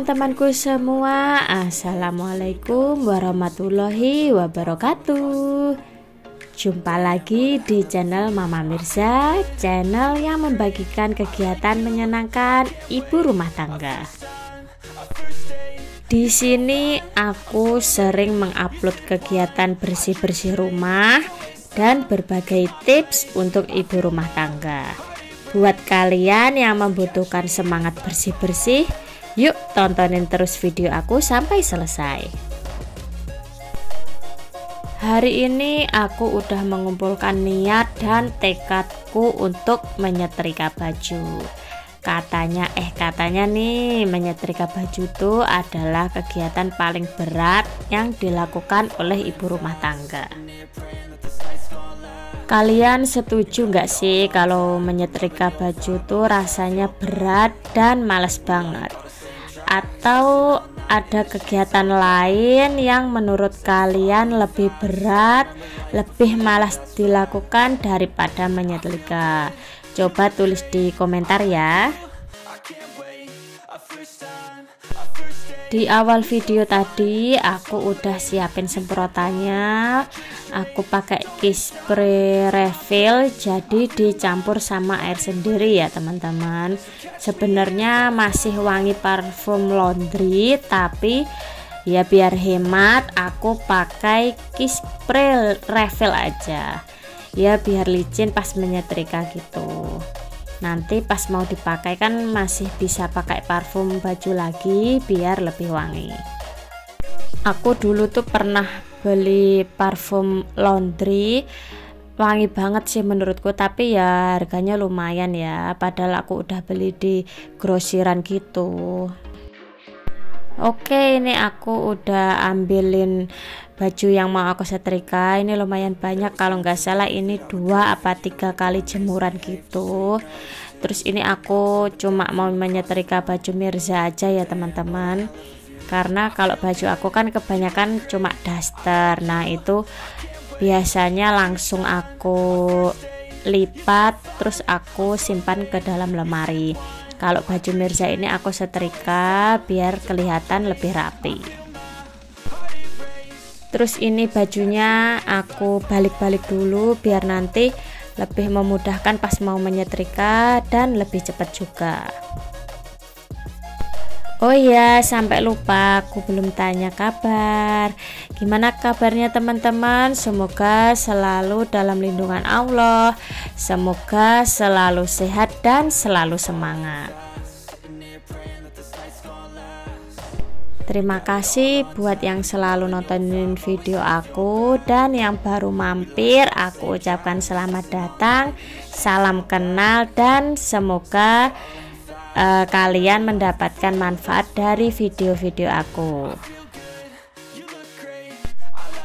Teman-temanku semua. Assalamualaikum warahmatullahi wabarakatuh. Jumpa lagi di channel Mama Mirza Channel yang membagikan kegiatan menyenangkan ibu rumah tangga. Di sini aku sering mengupload kegiatan bersih-bersih rumah Dan berbagai tips untuk ibu rumah tangga. Buat kalian yang membutuhkan semangat bersih-bersih, yuk tontonin terus video aku sampai selesai. Hari ini aku udah mengumpulkan niat dan tekadku untuk menyetrika baju. Katanya eh katanya nih menyetrika baju itu adalah kegiatan paling berat yang dilakukan oleh ibu rumah tangga. Kalian setuju nggak sih kalau menyetrika baju tuh rasanya berat dan males banget? Atau ada kegiatan lain yang menurut kalian lebih berat, lebih malas dilakukan daripada menyetrika? Coba tulis di komentar ya. Di awal video tadi aku udah siapin semprotannya aku pakai kiss spray refill jadi dicampur sama air sendiri ya teman-teman. Sebenarnya masih wangi parfum laundry tapi ya biar hemat aku pakai kiss spray refill aja. Ya biar licin pas menyetrika gitu nanti pas mau dipakai kan masih bisa pakai parfum baju lagi biar lebih wangi. Aku dulu tuh pernah beli parfum laundry. Wangi banget sih menurutku tapi ya harganya lumayan ya. Padahal aku udah beli di grosiran gitu Oke ini aku udah ambilin baju yang mau aku setrika ini lumayan banyak kalau nggak salah ini dua apa tiga kali jemuran gitu. Terus ini aku cuma mau menyetrika baju Mirza aja ya teman-teman. Karena kalau baju aku kan kebanyakan cuma daster. Nah itu biasanya langsung aku lipat terus aku simpan ke dalam lemari kalau baju Mirza ini aku setrika biar kelihatan lebih rapi. Terus ini bajunya aku balik-balik dulu biar nanti lebih memudahkan pas mau menyetrika dan lebih cepat juga Oh iya, sampai lupa aku belum tanya kabar. Gimana kabarnya teman-teman? Semoga selalu dalam lindungan Allah. Semoga selalu sehat dan selalu semangat. Terima kasih buat yang selalu nontonin video aku dan yang baru mampir aku ucapkan selamat datang, salam kenal dan semoga uh, kalian mendapatkan manfaat dari video-video aku.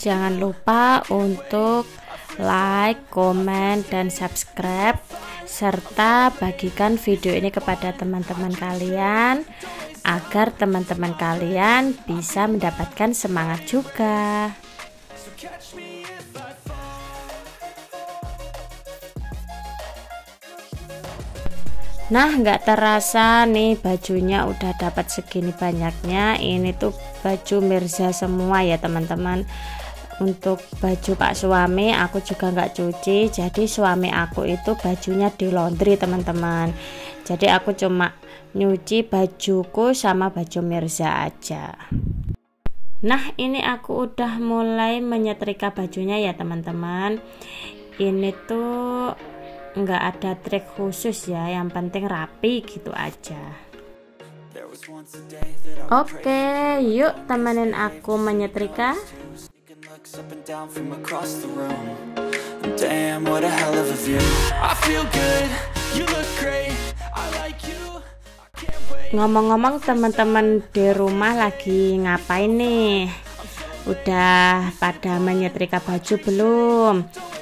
Jangan lupa untuk like, komen, dan subscribe serta bagikan video ini kepada teman-teman kalian agar teman-teman kalian bisa mendapatkan semangat juga. Nah nggak terasa nih bajunya udah dapat segini banyaknya. Ini tuh baju Mirza semua ya teman-teman. Untuk baju pak suami aku juga nggak cuci. Jadi suami aku itu bajunya di laundry teman-teman. Jadi aku cuma nyuci bajuku sama baju Mirza aja. Nah ini aku udah mulai menyetrika bajunya ya teman-teman. Ini tuh nggak ada trik khusus ya yang penting rapi gitu aja Oke, yuk temenin aku menyetrika. Ngomong-ngomong teman-teman di rumah lagi ngapain nih? Udah pada menyetrika baju belum?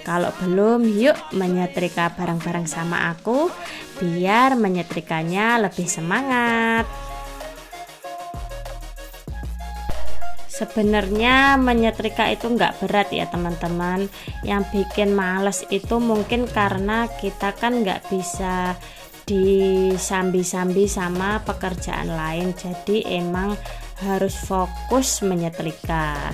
Kalau belum, yuk menyetrika bareng-bareng sama aku biar menyetrikanya lebih semangat. Sebenarnya menyetrika itu nggak berat ya teman-teman. Yang bikin males itu mungkin karena kita kan nggak bisa disambi-sambi sama pekerjaan lain jadi emang harus fokus menyetrika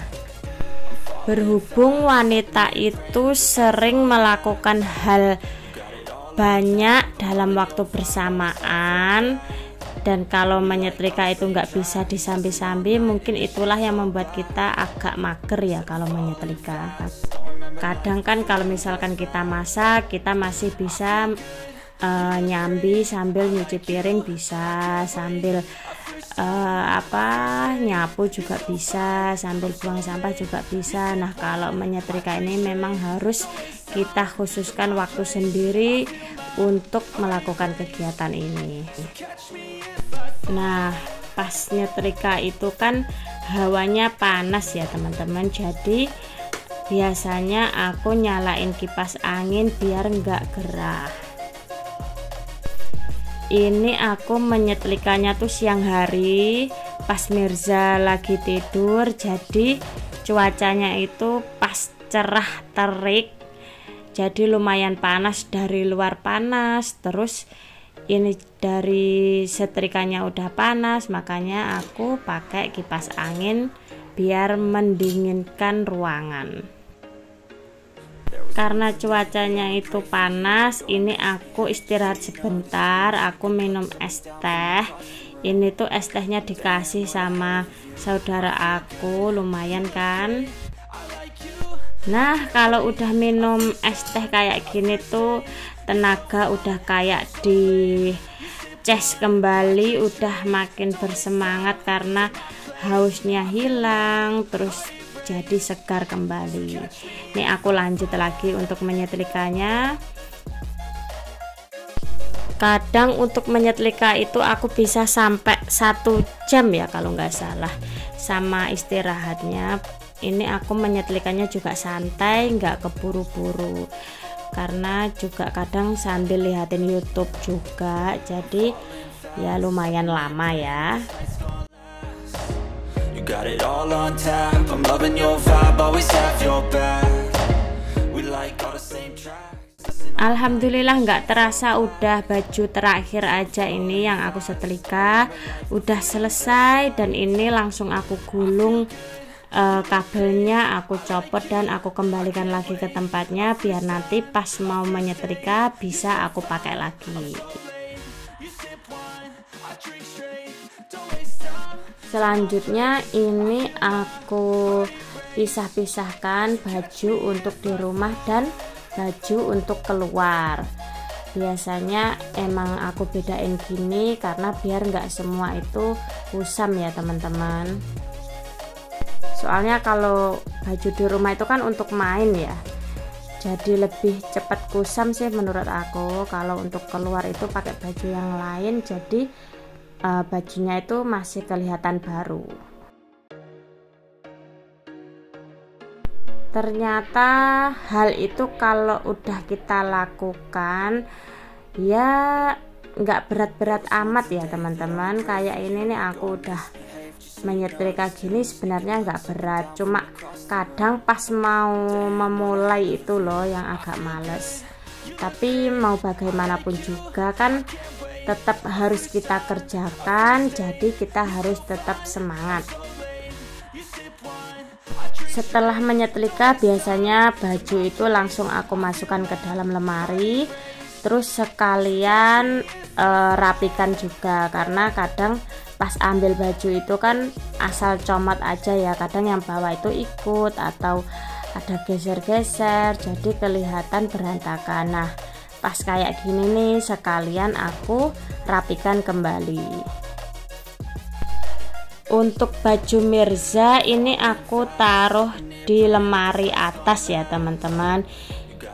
berhubung wanita itu sering melakukan hal banyak dalam waktu bersamaan dan kalau menyetrika itu nggak bisa disambi-sambi mungkin itulah yang membuat kita agak mager ya kalau menyetrika. Kadang kan kalau misalkan kita masak kita masih bisa uh, nyambi sambil nyuci piring bisa sambil uh, apa nyapu juga bisa sambil buang sampah juga bisa. Nah kalau menyetrika ini memang harus kita khususkan waktu sendiri untuk melakukan kegiatan ini. Nah pas nyetrika itu kan hawanya panas ya teman-teman. Jadi biasanya aku nyalain kipas angin biar enggak gerah ini aku menyetlikanya tuh siang hari pas Mirza lagi tidur jadi cuacanya itu pas cerah terik jadi lumayan panas dari luar panas terus ini dari setrikanya udah panas makanya aku pakai kipas angin biar mendinginkan ruangan karena cuacanya itu panas ini aku istirahat sebentar. Aku minum es teh. Ini tuh es tehnya dikasih sama saudara aku lumayan kan? Nah kalau udah minum es teh kayak gini tuh tenaga udah kayak di ces kembali udah makin bersemangat karena hausnya hilang terus jadi segar kembali. Ini aku lanjut lagi untuk menyetrikanya kadang untuk menyetrika itu aku bisa sampai satu jam ya kalau nggak salah. Sama istirahatnya ini aku menyetlikanya juga santai nggak keburu-buru. Karena juga kadang sambil lihatin YouTube juga jadi ya lumayan lama ya got it all on tap. I'm loving your vibe, always have your back. We like all the same Alhamdulillah nggak terasa udah baju terakhir aja ini yang aku setrika. Udah selesai dan ini langsung aku gulung uh, kabelnya aku copot dan aku kembalikan lagi ke tempatnya. Biar nanti pas mau menyetrika bisa aku pakai lagi selanjutnya ini aku pisah-pisahkan baju untuk di rumah dan baju untuk keluar. Biasanya emang aku bedain gini karena biar nggak semua itu kusam ya teman-teman. Soalnya kalau baju di rumah itu kan untuk main ya. Jadi lebih cepat kusam sih menurut aku. Kalau untuk keluar itu pakai baju yang lain jadi uh, bajunya itu masih kelihatan baru. Ternyata hal itu kalau udah kita lakukan ya nggak berat-berat amat ya teman-teman. Kayak ini nih aku udah menyetrika gini sebenarnya nggak berat. Cuma kadang pas mau memulai itu loh yang agak males. Tapi mau bagaimanapun juga kan tetap harus kita kerjakan jadi kita harus tetap semangat. Setelah menyetrika biasanya baju itu langsung aku masukkan ke dalam lemari. Terus sekalian e, rapikan juga karena kadang pas ambil baju itu kan asal comot aja ya kadang yang bawah itu ikut atau ada geser-geser jadi kelihatan berantakan. Nah pas kayak gini nih sekalian aku rapikan kembali. Untuk baju Mirza ini aku taruh di lemari atas ya teman-teman.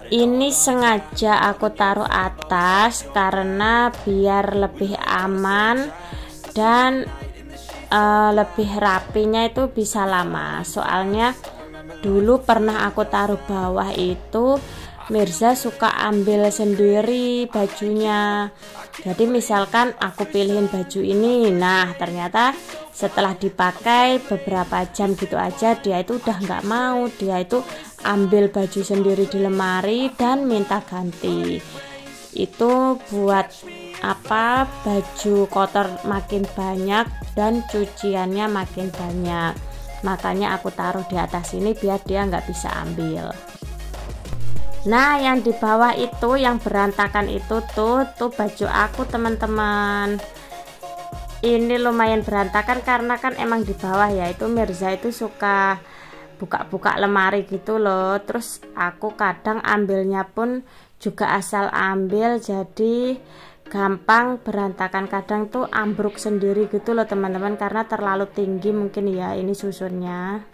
Ini sengaja aku taruh atas karena biar lebih aman dan uh, lebih rapinya itu bisa lama. Soalnya dulu pernah aku taruh bawah itu Mirza suka ambil sendiri bajunya. Jadi misalkan aku pilihin baju ini nah ternyata setelah dipakai beberapa jam gitu aja dia itu udah nggak mau. Dia itu ambil baju sendiri di lemari dan minta ganti. Itu buat apa? Baju kotor makin banyak dan cuciannya makin banyak. Makanya aku taruh di atas ini biar dia nggak bisa ambil nah yang di bawah itu yang berantakan itu tuh tuh baju aku teman-teman. Ini lumayan berantakan karena kan emang di bawah ya itu Mirza itu suka buka-buka lemari gitu loh. Terus aku kadang ambilnya pun juga asal ambil jadi gampang berantakan. Kadang tuh ambruk sendiri gitu loh teman-teman karena terlalu tinggi mungkin ya ini susunnya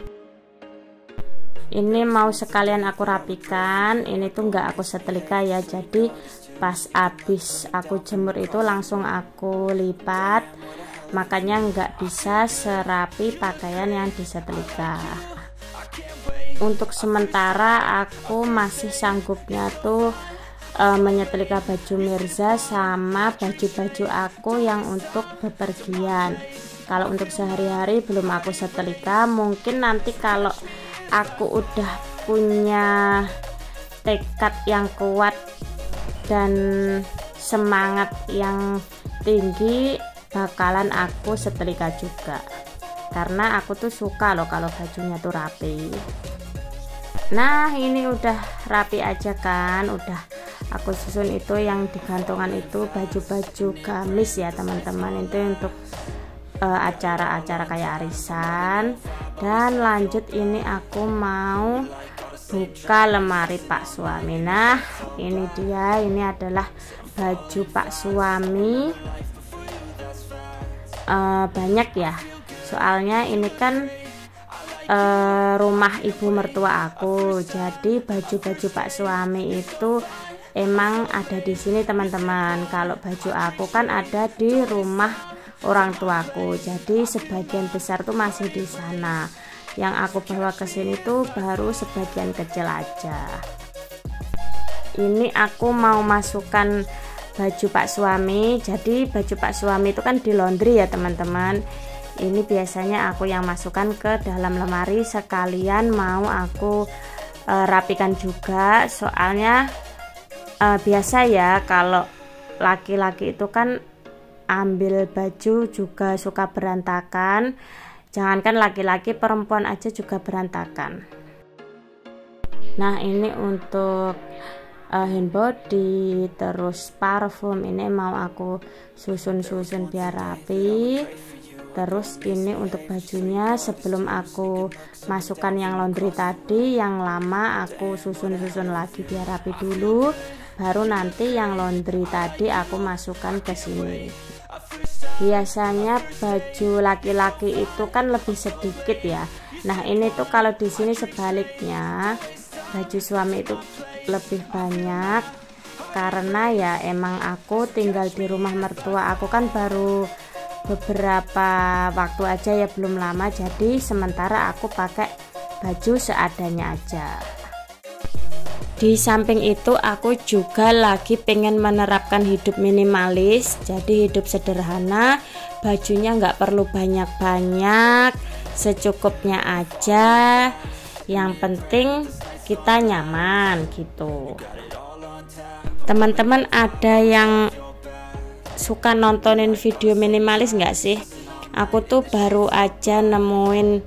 ini mau sekalian aku rapikan. Ini tuh nggak aku setelika ya. Jadi pas habis aku jemur itu langsung aku lipat. Makanya nggak bisa serapi pakaian yang disetelika untuk sementara aku masih sanggupnya tuh uh, menyetrika baju Mirza sama baju-baju aku yang untuk bepergian. Kalau untuk sehari-hari belum aku setrika. Mungkin nanti kalau aku udah punya tekad yang kuat dan semangat yang tinggi bakalan aku setrika juga. Karena aku tuh suka loh kalau bajunya tuh rapi. Nah ini udah rapi aja kan? Udah aku susun itu yang digantungan itu baju-baju gamis ya teman-teman. Itu untuk acara-acara uh, kayak arisan. Dan lanjut ini aku mau buka lemari pak suami. Nah ini dia. Ini adalah baju pak suami. Uh, banyak ya. Soalnya ini kan uh, rumah ibu mertua aku. Jadi baju-baju pak suami itu emang ada di sini teman-teman. Kalau baju aku kan ada di rumah orang tuaku. Jadi sebagian besar tuh masih di sana. Yang aku bawa ke sini tuh baru sebagian kecil aja. Ini aku mau masukkan baju pak suami. Jadi baju pak suami itu kan di laundry ya teman-teman. Ini biasanya aku yang masukkan ke dalam lemari. Sekalian mau aku e, rapikan juga. Soalnya uh, biasa ya kalau laki-laki itu kan ambil baju juga suka berantakan. Jangankan laki-laki perempuan aja juga berantakan. Nah ini untuk uh, hand body terus parfum ini mau aku susun-susun biar rapi. Terus ini untuk bajunya sebelum aku masukkan yang laundry tadi yang lama aku susun-susun lagi biar rapi dulu. Baru nanti yang laundry tadi aku masukkan ke sini biasanya baju laki-laki itu kan lebih sedikit ya. Nah ini tuh kalau di sini sebaliknya baju suami itu lebih banyak karena ya emang aku tinggal di rumah mertua aku kan baru beberapa waktu aja ya belum lama. Jadi sementara aku pakai baju seadanya aja di samping itu aku juga lagi pengen menerapkan hidup minimalis. Jadi hidup sederhana bajunya nggak perlu banyak-banyak secukupnya aja. Yang penting kita nyaman gitu. Teman-teman ada yang suka nontonin video minimalis nggak sih? Aku tuh baru aja nemuin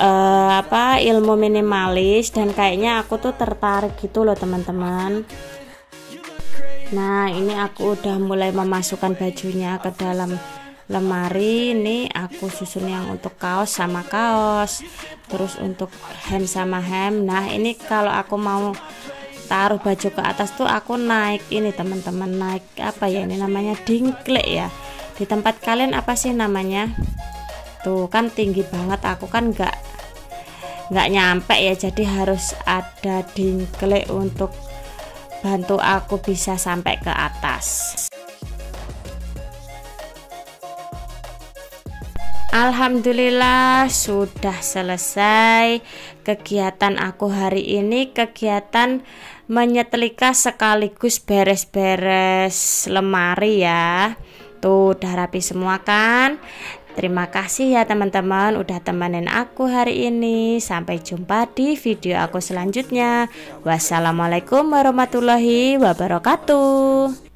uh, apa ilmu minimalis dan kayaknya aku tuh tertarik gitu loh teman-teman. Nah ini aku udah mulai memasukkan bajunya ke dalam lemari. Ini aku susun yang untuk kaos sama kaos terus untuk hem sama hem. Nah ini kalau aku mau taruh baju ke atas tuh aku naik ini teman-teman naik apa ya ini namanya dingklek ya. Di tempat kalian apa sih namanya? Tuh kan tinggi banget. Aku kan nggak nggak nyampe ya jadi harus ada dingkle untuk bantu aku bisa sampai ke atas. Alhamdulillah sudah selesai kegiatan aku hari ini. Kegiatan menyetrika sekaligus beres-beres lemari ya. Tuh udah rapi semua kan Terima kasih ya teman-teman udah temenin aku hari ini. Sampai jumpa di video aku selanjutnya. Wassalamualaikum warahmatullahi wabarakatuh.